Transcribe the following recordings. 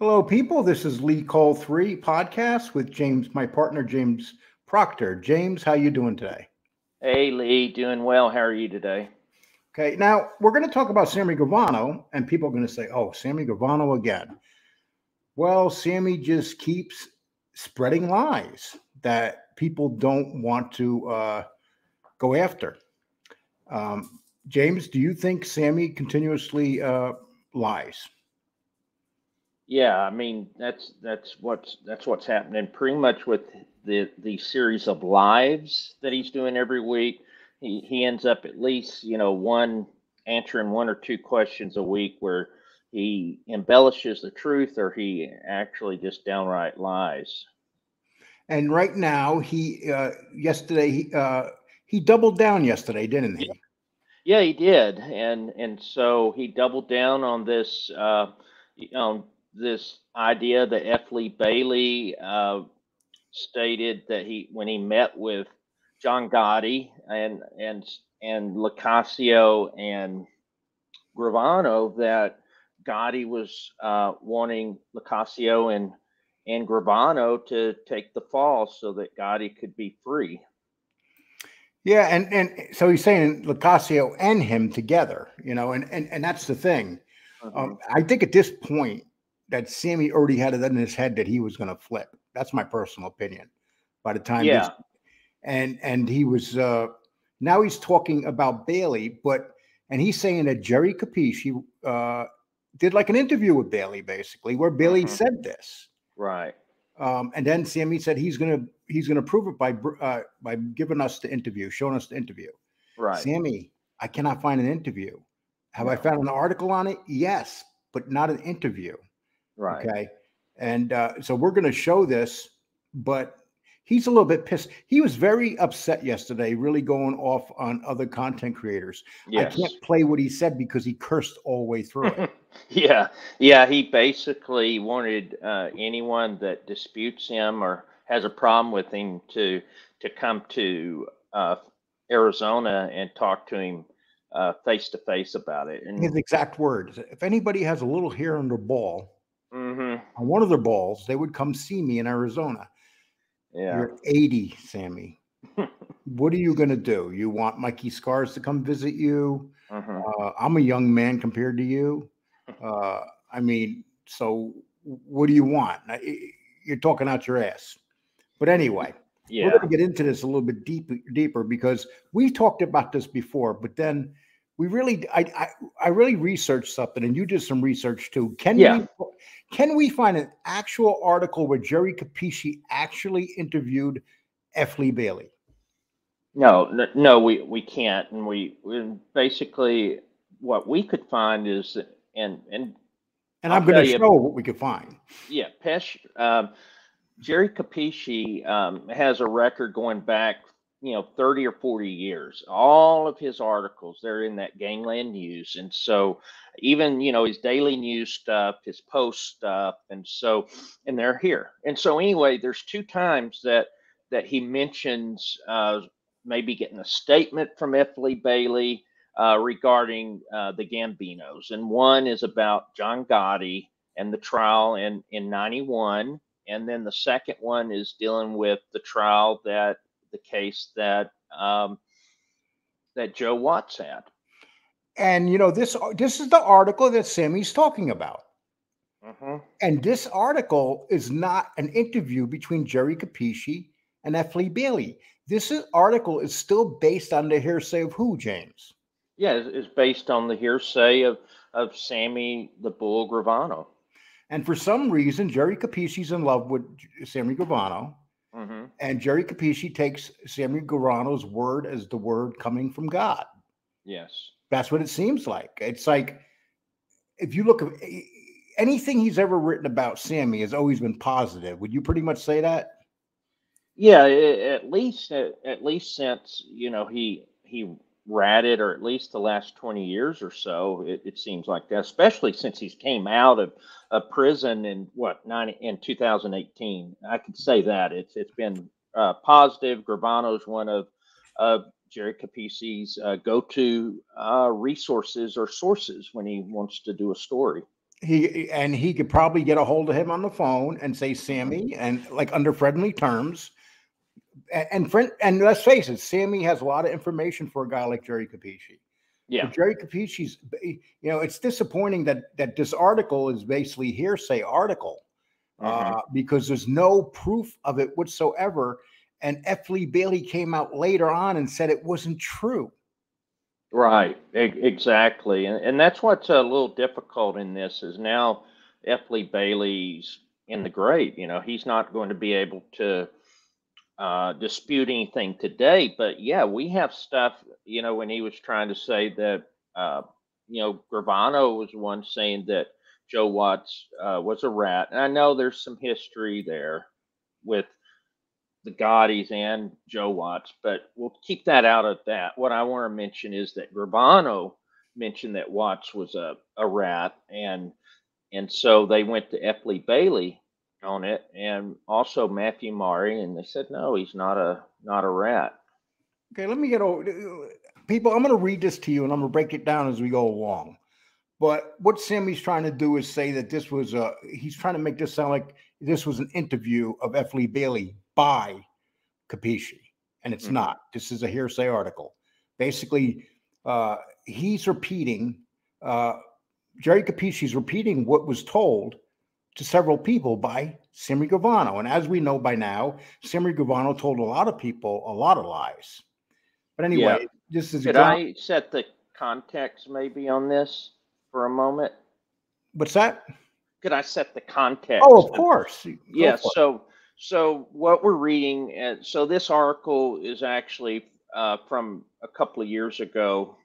Hello, people. This is Lee Cole Three podcast with James, my partner James Proctor. James, how you doing today? Hey, Lee, doing well. How are you today? Okay, now we're going to talk about Sammy Gravano, and people are going to say, "Oh, Sammy Gravano again." Well, Sammy just keeps spreading lies that people don't want to uh, go after. Um, James, do you think Sammy continuously uh, lies? Yeah, I mean that's that's what's that's what's happening pretty much with the the series of lives that he's doing every week. He he ends up at least you know one answering one or two questions a week where he embellishes the truth or he actually just downright lies. And right now, he uh, yesterday he uh, he doubled down yesterday, didn't he? Yeah, he did, and and so he doubled down on this uh, on this idea that F. Lee Bailey uh, stated that he when he met with John Gotti and and and Locascio and Gravano that Gotti was uh, wanting Locascio and and Gravano to take the fall so that Gotti could be free. Yeah, and and so he's saying Locascio and him together, you know, and and and that's the thing. Mm-hmm. Um, I think at this point that Sammy already had it in his head that he was going to flip. That's my personal opinion. By the time, yeah, and and he was uh now he's talking about Bailey, but and he's saying that Jerry Capeci uh did like an interview with Bailey basically, where Bailey mm-hmm. said this. Right. Um, and then Sammy said he's gonna he's gonna prove it by uh, by giving us the interview, showing us the interview. Right. Sammy, I cannot find an interview. Have. I found an article on it? Yes, but not an interview. Right. Okay. And uh, so we're gonna show this, but he's a little bit pissed. He was very upset yesterday, really going off on other content creators. Yes. I can't play what he said because he cursed all the way through it. yeah, yeah. He basically wanted uh, anyone that disputes him or has a problem with him to to come to uh, Arizona and talk to him face to face about it. And his exact words: "If anybody has a little hair on their ball." Mm-hmm. On one of their balls, they would come see me in Arizona. Yeah. You're 80, Sammy. what are you going to do? You want Mikey Scars to come visit you? Uh-huh. Uh, I'm a young man compared to you. Uh, I mean, so what do you want? You're talking out your ass. But anyway, yeah. we're going to get into this a little bit deeper, deeper because we talked about this before, but then we really, I, I, I really researched something, and you did some research too. Can yeah. we, can we find an actual article where Jerry Capeci actually interviewed F. Lee Bailey? No, no, we we can't, and we, we basically what we could find is and and and I'm going to show what we could find. Yeah, Pesh, um, Jerry Capeci um, has a record going back you know 30 or 40 years all of his articles they're in that gangland news. And so even you know his daily news stuff his post stuff and so and they're here. And so anyway there's two times that that he mentions uh, maybe getting a statement from. Lee Bailey uh, regarding uh, the Gambinos, and one is about John Gotti and the trial in in '91, and then the second one is dealing with the trial that the case that um, that Joe Watts had. And you know this this is the article that Sammy's talking about. Mm-hmm. And this article is not an interview between Jerry Capeci and F. Lee Bailey. This is, article is still based on the hearsay of who, James? Yeah, it's based on the hearsay of of Sammy the Bull Gravano. And for some reason, Jerry Capeci's in love with Sammy Gravano. Mm-hmm. And Jerry Capeci takes Sammy Gravano's word as the word coming from God. Yes. That's what it seems like. It's like if you look at anything he's ever written about Sammy has always been positive. Would you pretty much say that? Yeah, at least at least since you know he he ratted, or at least the last 20 years or so, it, it seems like that, especially since he's came out of, of prison in what, 90, in 2018. I could say that. It's It's been uh, positive. Gravano's one of uh, Jerry Capeci's uh, go to uh, resources or sources when he wants to do a story. he and he could probably get a hold of him on the phone and say, Sammy, and like under friendly terms. And, friend, and let's face it, Sammy has a lot of information for a guy like Jerry Capeci. Yeah, But Jerry Capeci's, you know, it's disappointing that that this article is basically hearsay article Mhm. uh, because there's no proof of it whatsoever. And F. Lee Bailey came out later on and said it wasn't true. Right, e- exactly, and and that's what's a little difficult in this is now F. Lee Bailey's in the grave. You know, he's not going to be able to uh, dispute anything today. But yeah, we have stuff. You know, when he was trying to say that, uh, you know, Gravano was one saying that Joe Watts uh, was a rat, and I know there's some history there with the Gottis and Joe Watts, but we'll keep that out of that. What I want to mention is that Gravano mentioned that Watts was a, a rat, and and so they went to. Lee Bailey on it, and also Matthew Murray, and they said no, he's not a not a rat. Okay, let me get over. People, I'm going to read this to you and I'm going to break it down as we go along. But what Sammy's trying to do is say that this was a, he's trying to make this sound like this was an interview of F. Lee Bailey by Capeci. And it's Mhm. not. This is a hearsay article. Basically, uh, he's repeating, uh, Jerry Capeci's repeating what was told to several people by Sammy Gravano. And as we know by now, Sammy Gravano told a lot of people a lot of lies. But anyway, this is Could Gra- I set the context maybe on this for a moment? what's that? Could I set the context? Oh, of course. Go Yeah. So, so what we're reading, and so this article is actually uh, from a couple of years ago.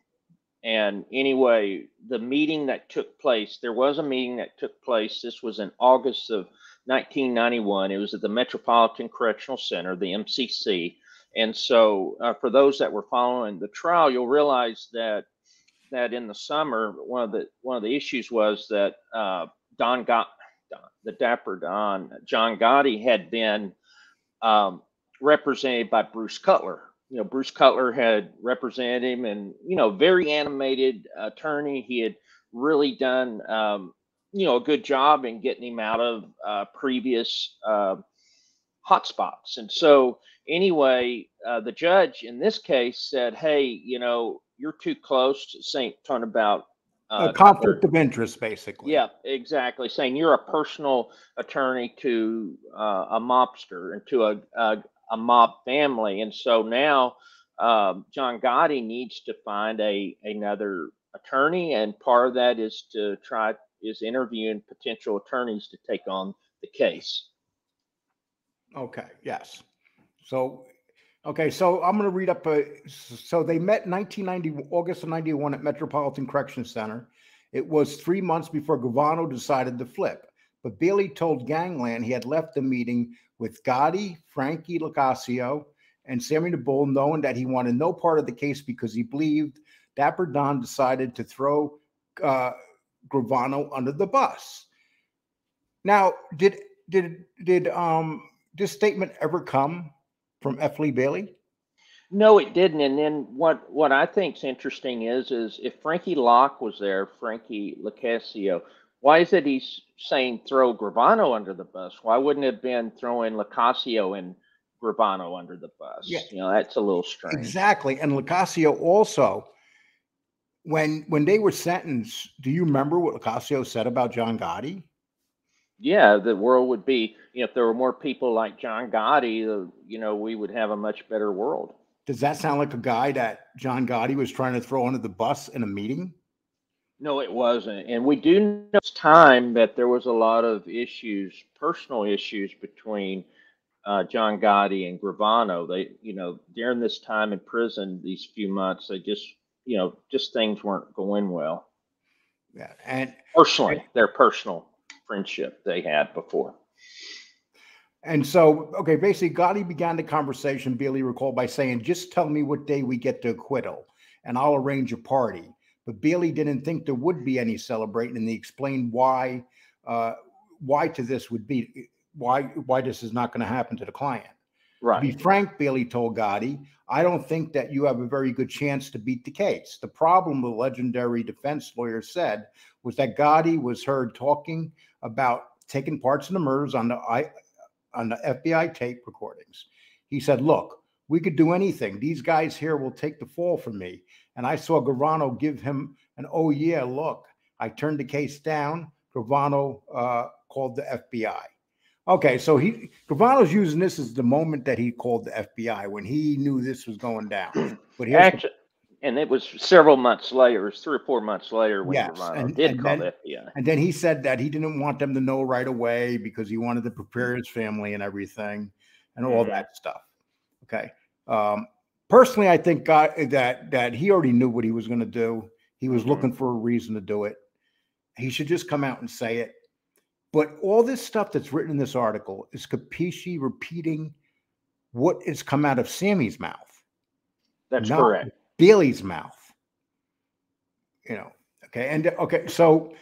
And anyway, the meeting that took place, there was a meeting that took place. This was in August of 1991. It was at the Metropolitan Correctional Center, the MCC. And so, uh, for those that were following the trial, you'll realize that that in the summer, one of the one of the issues was that uh, Don got the Dapper Don, John Gotti had been um, represented by Bruce Cutler. You know, Bruce Cutler had represented him, and you know, very animated attorney. He had really done, um, you know, a good job in getting him out of uh, previous uh, hot spots. And so, anyway, uh, the judge in this case said, "Hey, you know, you're too close to Saint talking about." a Uh, conflict of interest, basically. yeah, exactly. Saying you're a personal attorney to uh, a mobster and to a, a a mob family, and so now um, John Gotti needs to find a another attorney, and part of that is to try is interviewing potential attorneys to take on the case. Okay. Yes. So, okay. So I'm going to read up. A, so they met 1990, August of 91 at Metropolitan Correction Center. It was three months before Gravano decided to flip. But Bailey told Gangland he had left the meeting with Gotti, Frankie Locascio, and Sammy the knowing that he wanted no part of the case because he believed Dapper Don decided to throw uh, Gravano under the bus. Now, did did did um this statement ever come from F. Lee Bailey? No, it didn't. And then what what I think's interesting is is if Frankie Loc was there, Frankie Locascio, why is it he's saying throw Gravano under the bus? Why wouldn't it have been throwing Locascio and Gravano under the bus? Yeah. You know, that's a little strange. Exactly. And Locascio also, when when they were sentenced, do you remember what Locascio said about John Gotti? Yeah, the world would be, you know, if there were more people like John Gotti, you know, we would have a much better world. Does that sound like a guy that John Gotti was trying to throw under the bus in a meeting? No, it wasn't. And we do know it's time that there was a lot of issues, personal issues between uh, John Gotti and Gravano. They, you know, during this time in prison, these few months, they just, you know, just things weren't going well. Yeah. And Personally, their personal friendship they had before. and so okay, basically Gotti began the conversation, Bailey recalled, by saying, just tell me what day we get to acquittal and I'll arrange a party. But Bailey didn't think there would be any celebrating, and he explained why uh, why to this would be why why this is not going to happen to the client. Right. To be frank, Bailey told Gotti, I don't think that you have a very good chance to beat the case. The problem the legendary defense lawyer said was that Gotti was heard talking about taking parts in the murders on the I, on the FBI tape recordings. He said, "Look, we could do anything. These guys here will take the fall for me." And I saw Gravano give him an "Oh yeah, look." I turned the case down. Gravano uh, called the FBI. Okay, so he Gravano's using this as the moment that he called the FBI when he knew this was going down. But actually, and it was several months later, it was three or four months later when yes, Gravano and, did and call then, the FBI. And then he said that he didn't want them to know right away because he wanted to prepare his family and everything, and all mm-hmm. that stuff. Okay. Um, personally, I think God, that that he already knew what he was going to do. He was mm-hmm. looking for a reason to do it. He should just come out and say it. But all this stuff that's written in this article is Capeci repeating what has come out of Sammy's mouth. That's correct. Bailey's mouth. You know, okay. And okay, so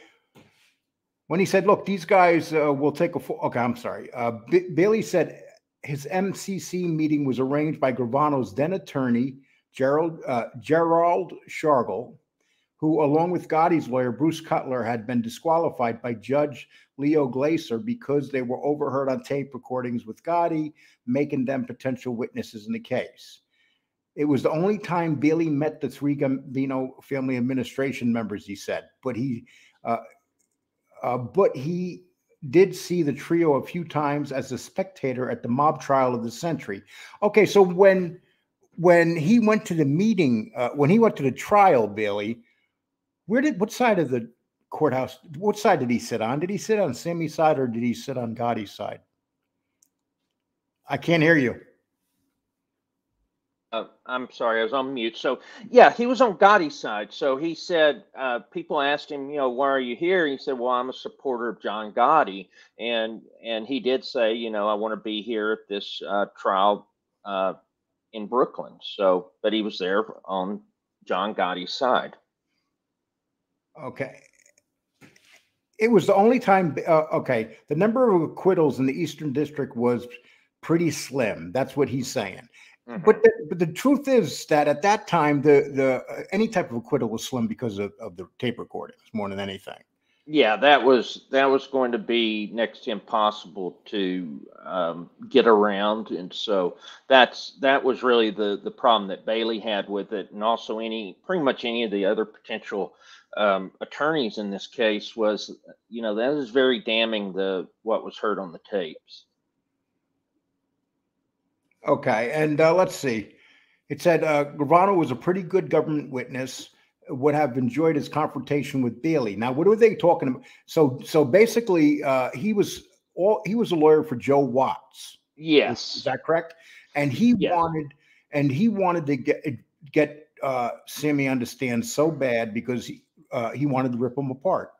when he said, look, these guys uh, will take a full, okay, I'm sorry. Uh, B- Bailey said his MCC meeting was arranged by Gravano's then attorney, Gerald, uh, Gerald Shargel, who, along with Gotti's lawyer, Bruce Cutler, had been disqualified by Judge Leo Glasser because they were overheard on tape recordings with Gotti, making them potential witnesses in the case. It was the only time Bailey met the three Gambino family administration members, he said, but he, uh, uh, but he did see the trio a few times as a spectator at the mob trial of the century. Okay, so when when he went to the meeting, uh, when he went to the trial, Billy, where did what side of the courthouse? What side did he sit on? Did he sit on Sammy's side or did he sit on Gotti's side? I can't hear you. Uh, I'm sorry, I was on mute. So, yeah, he was on Gotti's side. So he said, uh, people asked him, you know, why are you here? he said, well, I'm a supporter of John Gotti, and and he did say, you know, I want to be here at this uh, trial uh, in Brooklyn. So, but he was there on John Gotti's side. Okay. It was the only time. Uh, okay, the number of acquittals in the Eastern District was pretty slim. That's what he's saying. Mm-hmm. But, the, but the truth is that at that time, the the uh, any type of acquittal was slim because of, of the tape recordings more than anything. Yeah, that was that was going to be next to impossible to um, get around, and so that's that was really the the problem that Bailey had with it, and also any pretty much any of the other potential um, attorneys in this case was, you know, that is very damning. The what was heard on the tapes. Okay, and uh, let's see. It said uh, Gravano was a pretty good government witness. Would have enjoyed his confrontation with Bailey. Now, what are they talking about? So, so basically, uh, he was all he was a lawyer for Joe Watts. Yes, is that correct? And he yes. wanted, and he wanted to get get uh, Sammy understand so bad because he, uh, he wanted to rip them apart.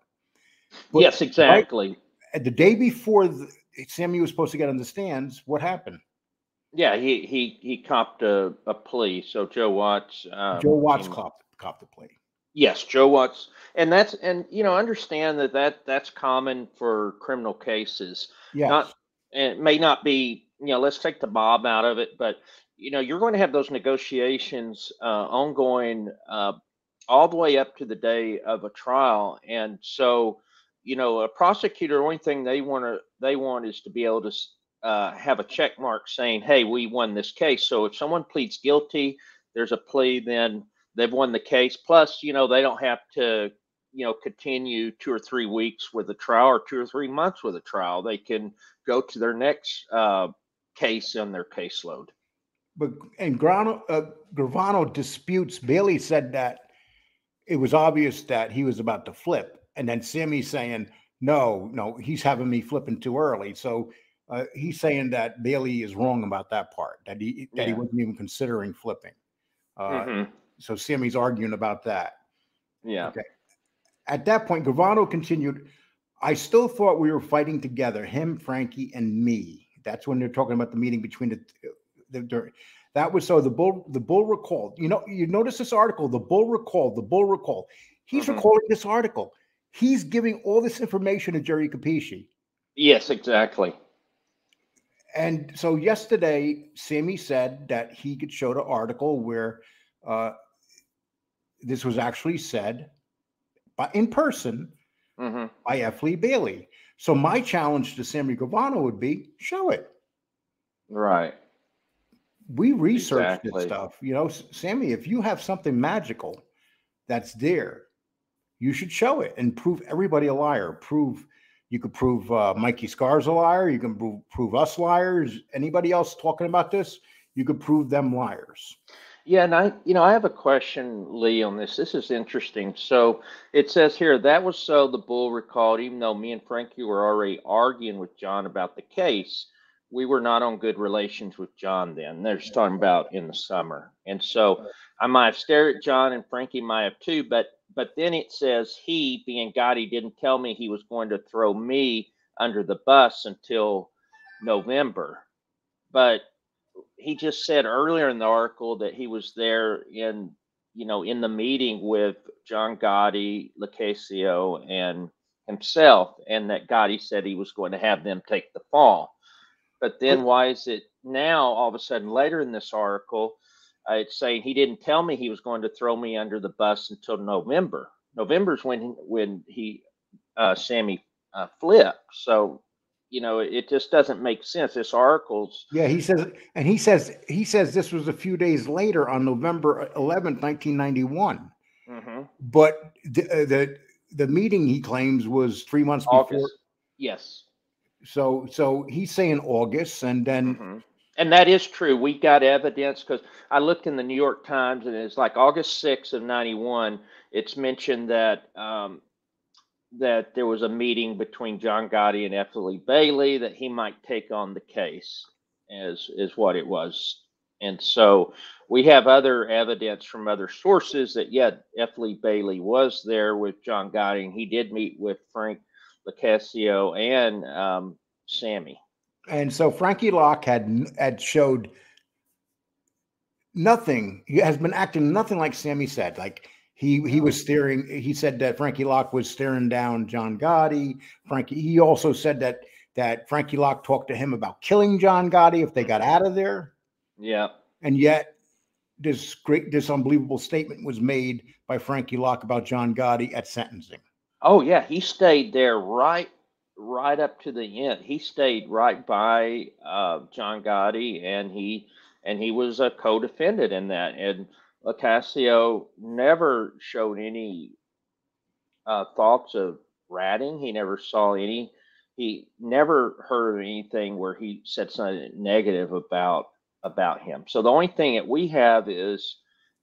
But yes, exactly. Right, the day before the, Sammy was supposed to get on the stands, what happened? Yeah, he he he copped a, a plea. So Joe Watts. Um, Joe Watts copped copped the plea. Yes, Joe Watts, and that's and you know understand that that that's common for criminal cases. Yeah. Not and it may not be you know let's take the Bob out of it, but you know you're going to have those negotiations uh, ongoing uh, all the way up to the day of a trial. And so, you know, a prosecutor, only thing they want to they want is to be able to uh, have a check mark saying, "Hey, we won this case." So if someone pleads guilty, there's a plea, then they've won the case. Plus, you know, they don't have to, you know, continue two or three weeks with a trial or two or three months with a trial. They can go to their next uh, case on their caseload. But and Grano, uh, Gravano disputes. Bailey said that it was obvious that he was about to flip. And then Sammy's saying, no, no, he's having me flipping too early. So uh, he's saying that Bailey is wrong about that part, that he that yeah. he wasn't even considering flipping. Uh, mm-hmm. So Sammy's arguing about that. Yeah. Okay. At that point, Gravano continued, I still thought we were fighting together, him, Frankie, and me. That's when they're talking about the meeting between the, the, the that was so the bull the bull recalled. You know, you notice this article, the bull recalled, the bull recalled. He's mm-hmm. recording this article. He's giving all this information to Jerry Capeci. Yes, exactly. And so yesterday, Sammy said that he could show the article where uh, this was actually said by, in person hmm by F. Lee Bailey. So my challenge to Sammy Gravano would be show it. Right. We researched Exactly. this stuff. You know, Sammy, if you have something magical that's there, you should show it and prove everybody a liar. Prove you could prove uh, Mikey Scar's a liar. You can prove, prove us liars. Anybody else talking about this, you could prove them liars. Yeah, and I, you know, I have a question, Lee, on this. This is interesting. So it says here that was so the bull recalled, even though me and Frankie were already arguing with John about the case, we were not on good relations with John then. They're just talking about in the summer. And so I might have stared at John and Frankie might have too, but but then it says he, being Gotti, didn't tell me he was going to throw me under the bus until November. But he just said earlier in the article that he was there in you know in the meeting with John Gotti, Locascio, and himself, and that Gotti said he was going to have them take the fall. But then why is it now all of a sudden later in this article uh, it's saying he didn't tell me he was going to throw me under the bus until November. November's when when he uh, Sammy uh, flipped. So you know it just doesn't make sense. This article's Yeah, he says, and he says he says this was a few days later on November 11th, 1991. mhm, But the uh, the the meeting he claims was three months before. August. Yes. So so he's saying August, and then Mhm. And that is true. We got evidence because I looked in the New York Times and it's like August 6th of 91. It's mentioned that um, that there was a meeting between John Gotti and. Lee Bailey that he might take on the case, as is what it was. And so we have other evidence from other sources that yeah. Lee Bailey was there with John Gotti and he did meet with Frank Locascio and um, Sammy. And so Frankie Loc had had showed nothing. He has been acting nothing like Sammy said. Like he he was staring. He said that Frankie Loc was staring down John Gotti. Frankie. He also said that that Frankie Loc talked to him about killing John Gotti if they got mm-hmm. out of there. Yeah. And yet, this great, this unbelievable statement was made by Frankie Loc about John Gotti at sentencing. Oh yeah, he stayed there right right up to the end. He stayed right by uh, John Gotti, and he and he was a co-defendant in that. And Locascio never showed any uh, thoughts of ratting. He never saw any. He never heard anything where he said something negative about about him. So the only thing that we have is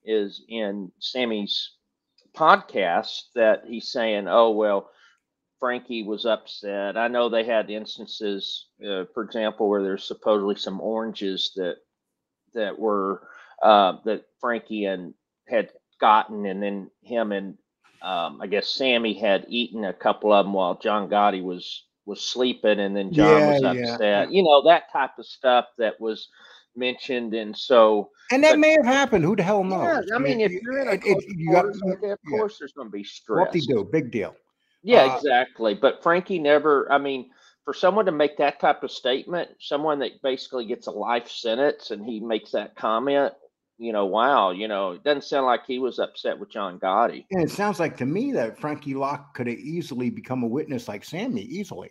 is in Sammy's podcast that he's saying, "Oh well, Frankie was upset." I know they had instances, uh, for example, where there's supposedly some oranges that that were uh, that Frankie and had gotten, and then him and um, I guess Sammy had eaten a couple of them while John Gotti was was sleeping, and then John was Yeah, yeah. upset. You know that type of stuff that was mentioned, and so. And that But- may have happened. Who the hell knows? Yeah, I mean, if you're in a it- you got quarters like that, of yeah. course there's going to be stress. what they do, big deal. Yeah, Uh, exactly. But Frankie never, I mean, for someone to make that type of statement, someone that basically gets a life sentence and he makes that comment, you know, wow, you know, it doesn't sound like he was upset with John Gotti. And it sounds like to me that Frankie Loc could have easily become a witness like Sammy, easily.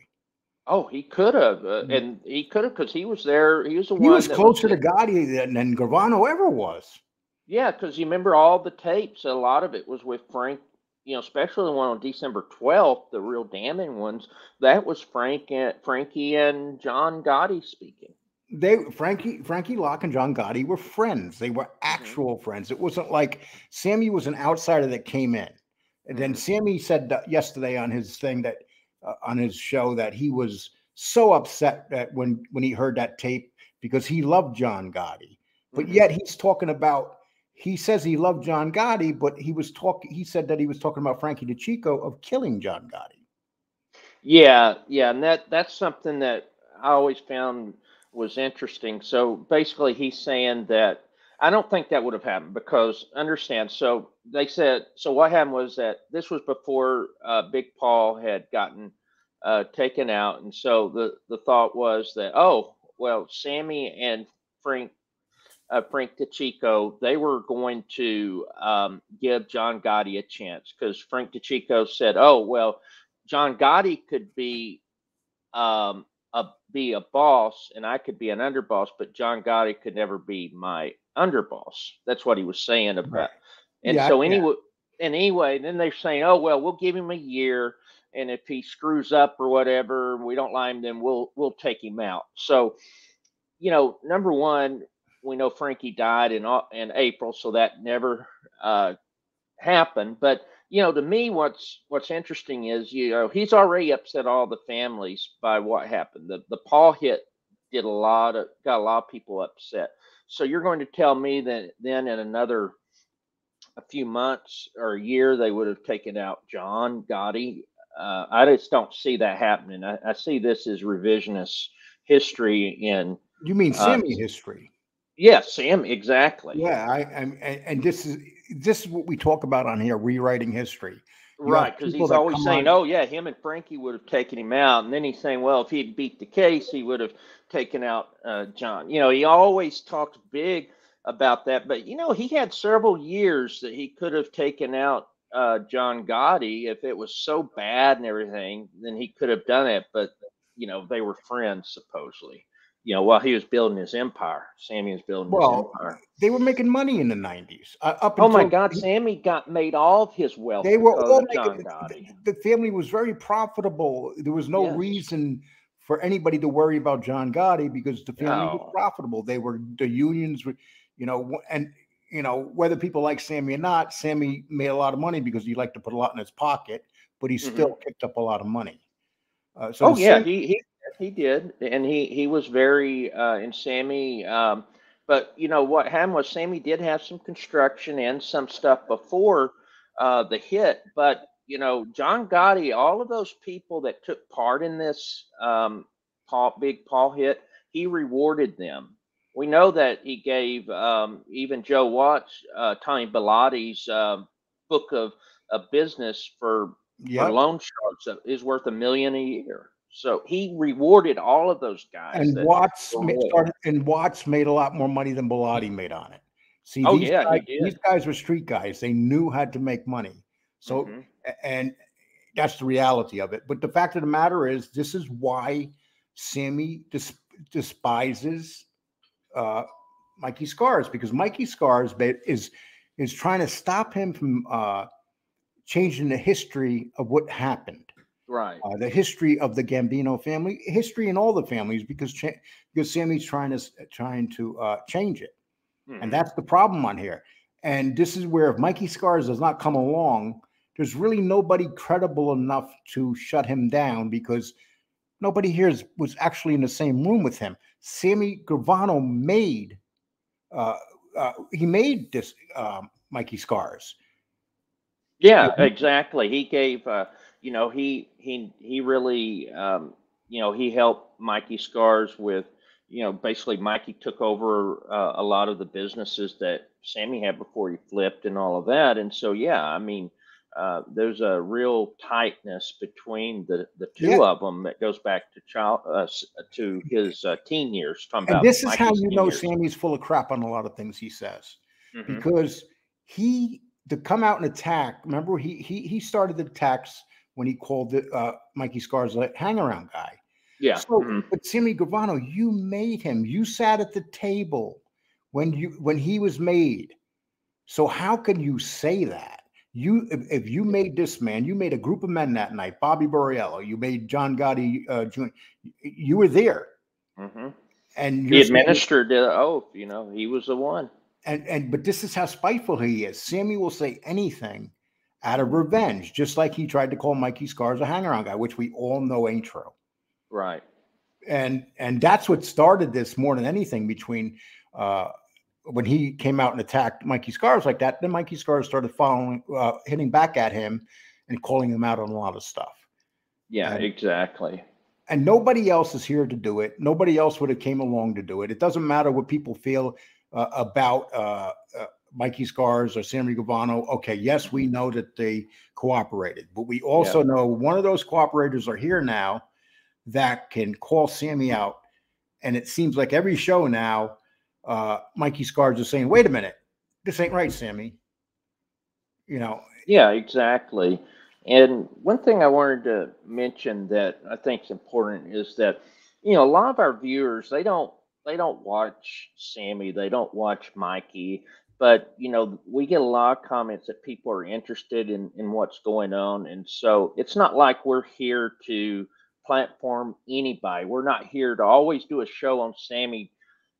Oh, he could have, uh, Mm. and he could have because he was there. He was the He one was that closer to Gotti than, than Gravano ever was. Yeah, because you remember all the tapes, a lot of it was with Frank, you know, especially the one on December 12th, the real damning ones. That was Frank and Frankie and John Gotti speaking. They Frankie Frankie Loc and John Gotti were friends. They Mm-hmm. were actual friends. It wasn't like Sammy was an outsider that came in. And then Mhm. Sammy said yesterday on his thing that uh, on his show that he was so upset that when when he heard that tape because he loved John Gotti. But Mhm. yet he's talking about he says he loved John Gotti, but he was talking he said that he was talking about Frankie DeCicco of killing John Gotti. Yeah, yeah, and that that's something that I always found was interesting. So basically, he's saying that I don't think that would have happened because understand. So they said so. What happened was that this was before uh, Big Paul had gotten uh, taken out, and so the the thought was that oh, well, Sammy and Frank uh, Frank DeCicco, they were going to um, give John Gotti a chance because Frank DeCicco said, "Oh well, John Gotti could be um, a be a boss, and I could be an underboss, but John Gotti could never be my underboss." That's what he was saying about. Right. And yeah, so anyway, yeah. and anyway, then they're saying, "Oh well, we'll give him a year." And if he screws up or whatever, we don't like him, then we'll we'll take him out. So, you know, number one, we know Frankie died in in April, so that never uh, happened. But you know, to me, what's what's interesting is you know he's already upset all the families by what happened. The the Paul hit did a lot of got a lot of people upset. So you're going to tell me that then in another a few months or a year they would have taken out John Gotti. Uh, I just don't see that happening. I, I, see this as revisionist history in. You mean semi uh, Yes, Sam, exactly. Yeah, I, and, and this is this is what we talk about on here, rewriting history. You right, because he's always saying, on... "Oh yeah, him and Frankie would have taken him out," and then he's saying, "Well, if he'd beat the case, he would have taken out uh, John." You know, he always talks big about that, but you know, he had several years that he could have taken out uh, John Gotti if it was so bad and everything. Then he could have done it, but you know, they were friends supposedly you know, while he was building his empire, Sammy was building well, his empire. They were making money in the nineties. Uh, up oh my God, he, Sammy got made all of his wealth. They were all making. The, the, family was very profitable. There was no yes. reason for anybody to worry about John Gotti because the family no. was profitable. They were the unions were, you know, and you know whether people like Sammy or not, Sammy made a lot of money because he liked to put a lot in his pocket, but he mm-hmm. still picked up a lot of money. Uh, so oh yeah, he, he he did, and he he was very uh, and Sammy. Um, but you know what happened was Sammy did have some construction and some stuff before uh, the hit, but you know John Gotti, all of those people that took part in this um, Paul, big Paul hit, he rewarded them. We know that he gave um, even Joe Watts, uh, Tommy uh, book of, of business for, yep. for loan sharks is worth a million a year. So he rewarded all of those guys. And Watts made, started, and Watts made a lot more money than Bilotti made on it. See, oh, these, yeah, guys, these guys were street guys. They knew how to make money. So, mm-hmm. and that's the reality of it. But the fact of the matter is, this is why Sammy dis- despises uh, Mikey Scars because Mikey Scars is is trying to stop him from uh, changing the history of what happened right? Uh, the history of the Gambino family, history in all the families, because cha- because Sammy's trying to trying to uh, change it, mm-hmm. and that's the problem on here. And this is where if Mikey Scars does not come along, there's really nobody credible enough to shut him down because nobody here is, was actually in the same room with him. Sammy Gravano made uh, uh, he made this um, Mikey Scars. Yeah, exactly. He gave uh, you know, he he he really, um, you know, he helped Mikey Scars with, you know, basically Mikey took over uh, a lot of the businesses that Sammy had before he flipped and all of that. And so, yeah, I mean, uh, there's a real tightness between the the two yeah. of them that goes back to child uh, to his uh, teen years. Talking and about this is Mikey's how you know years. Sammy's full of crap on a lot of things he says, mm-hmm. because he to come out and attack. Remember, he he he started the attacks when he called the, uh, Mikey Scars a hangaround guy. Yeah. So, mm-hmm. but Sammy Gravano, you made him. You sat at the table when you when he was made. So how can you say that? You if, if you made this man, you made a group of men that night. Bobby Borriello, you made John Gotti uh, Jr. You were there, mm-hmm. and he administered the oath. You know, he was the one. And and but this is how spiteful he is. Sammy will say anything out of revenge, just like he tried to call Mikey Scars a hangaround guy, which we all know ain't true. Right. And and that's what started this more than anything between uh, when he came out and attacked Mikey Scars like that. Then Mikey Scars started following, uh, hitting back at him and calling him out on a lot of stuff. Yeah, and, exactly. And nobody else is here to do it. Nobody else would have came along to do it. It doesn't matter what people feel uh, about uh Mikey Scars or Sammy Gravano, okay, yes, we know that they cooperated, but we also yeah. know one of those cooperators are here now that can call Sammy out and it seems like every show now, uh, Mikey Scars is saying, "Wait a minute, this ain't right, Sammy." You know. Yeah, exactly. And one thing I wanted to mention that I think is important is that you know a lot of our viewers they don't they don't watch Sammy, they don't watch Mikey, but you know we get a lot of comments that people are interested in in what's going on, and so it's not like we're here to platform anybody. We're not here to always do a show on Sammy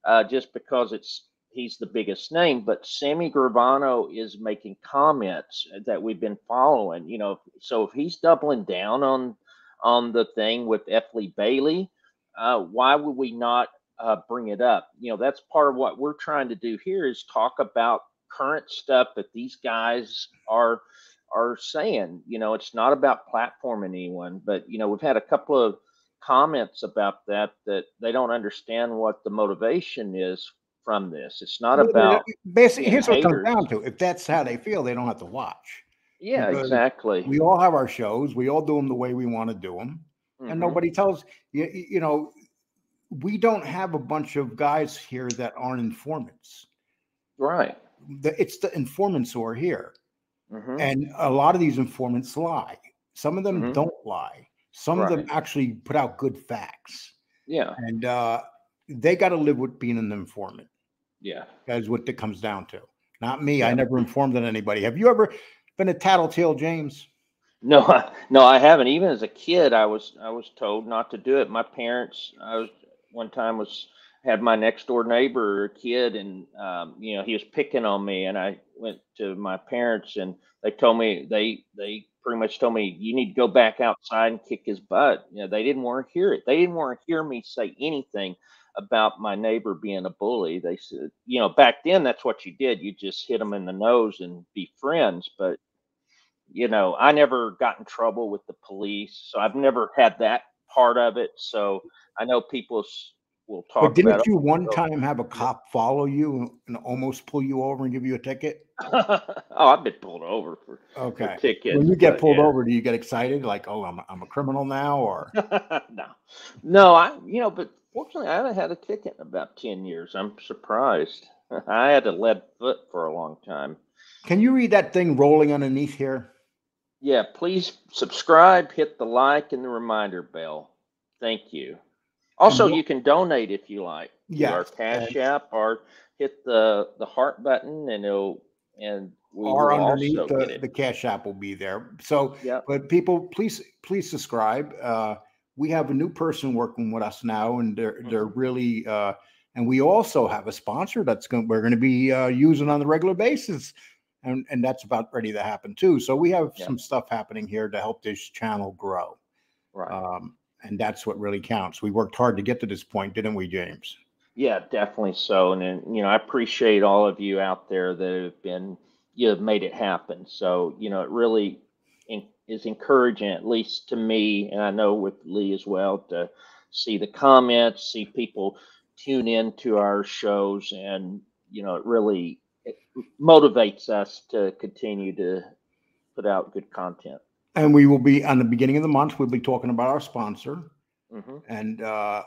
uh, just because it's he's the biggest name, but Sammy Gravano is making comments that we've been following. You know, so if he's doubling down on on the thing with F. Lee Bailey, uh, why would we not uh, bring it up? You know, that's part of what we're trying to do here is talk about current stuff that these guys are are saying. You know, it's not about platforming anyone, but you know, we've had a couple of comments about that that they don't understand what the motivation is from this. It's not about basically. Here's what it comes down to: if that's how they feel, they don't have to watch. Yeah, because exactly. We all have our shows. We all do them the way we want to do them, mm-hmm. and nobody tells you. You know, we don't have a bunch of guys here that aren't informants. Right. The, it's the informants who are here, mm-hmm. and a lot of these informants lie. Some of them mm-hmm. don't lie. Some right. of them actually put out good facts. Yeah. And uh, they got to live with being an informant. Yeah. That's what it comes down to. Not me. Yeah. I never informed on anybody. Have you ever been a tattletale, James? No, no, I haven't. Even as a kid, I was I was told not to do it. My parents, I was one time was had my next door neighbor a kid, and um, you know he was picking on me, and I went to my parents, and they told me they they pretty much told me you need to go back outside and kick his butt. You know they didn't want to hear it. They didn't want to hear me say anything about my neighbor being a bully. They said, you know, back then that's what you did. You just hit him in the nose and be friends. But, you know, I never got in trouble with the police. So I've never had that part of it. So I know people will talk but didn't you one time have a cop follow you and almost pull you over and give you a ticket? oh, I've been pulled over for okay for tickets. When you get pulled yeah. over, do you get excited like, oh, I'm I'm a criminal now, or no, no, I you know, but Fortunately, I haven't had a ticket in about 10 years. I'm surprised. I had a lead foot for a long time. Can you read that thing rolling underneath here? Yeah, please subscribe, hit the like, and the reminder bell. Thank you. Also, you can donate if you like. Yeah, our Cash App, or hit the the heart button, and it'll and we or underneath the, the Cash App will be there. So, yeah. But people, please please subscribe. Uh, we have a new person working with us now, and they're they're mm-hmm. really. Uh, and we also have a sponsor that's going. We're going to be uh, using on the regular basis, and and that's about ready to happen too. So we have yeah. some stuff happening here to help this channel grow. Right. Um, and that's what really counts. We worked hard to get to this point, didn't we, James? Yeah, definitely so. And, and you know, I appreciate all of you out there that have been you have made it happen. So you know, it really is encouraging, at least to me, and I know with Lee as well, to see the comments, see people tune in to our shows, and you know, it really motivates us to continue to put out good content. And we will be on the beginning of the month. We'll be talking about our sponsor, mm-hmm. and uh,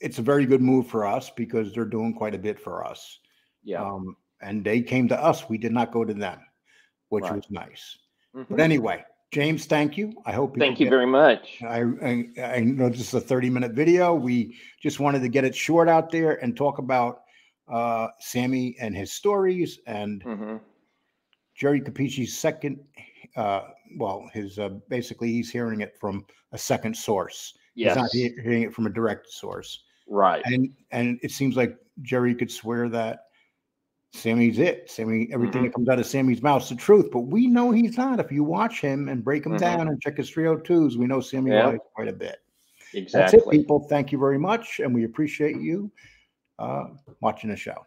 it's a very good move for us because they're doing quite a bit for us. Yeah. Um, and they came to us. We did not go to them, which right. was nice. Mm-hmm. But anyway, James, thank you. I hope. You thank you get, very much. I, I, I know this is a thirty minute video. We just wanted to get it short out there and talk about uh, Sammy and his stories and mm-hmm. Jerry Capeci's second. Uh, well, his uh, basically he's hearing it from a second source. Yes. He's not hearing it from a direct source. Right. And and it seems like Jerry could swear that Sammy's it. Sammy, everything mm-hmm. that comes out of Sammy's mouth is the truth. But we know he's not. If you watch him and break him mm-hmm. down and check his 302s, we know Sammy lies quite a bit. Exactly. That's it, people. Thank you very much. And we appreciate you uh, watching the show.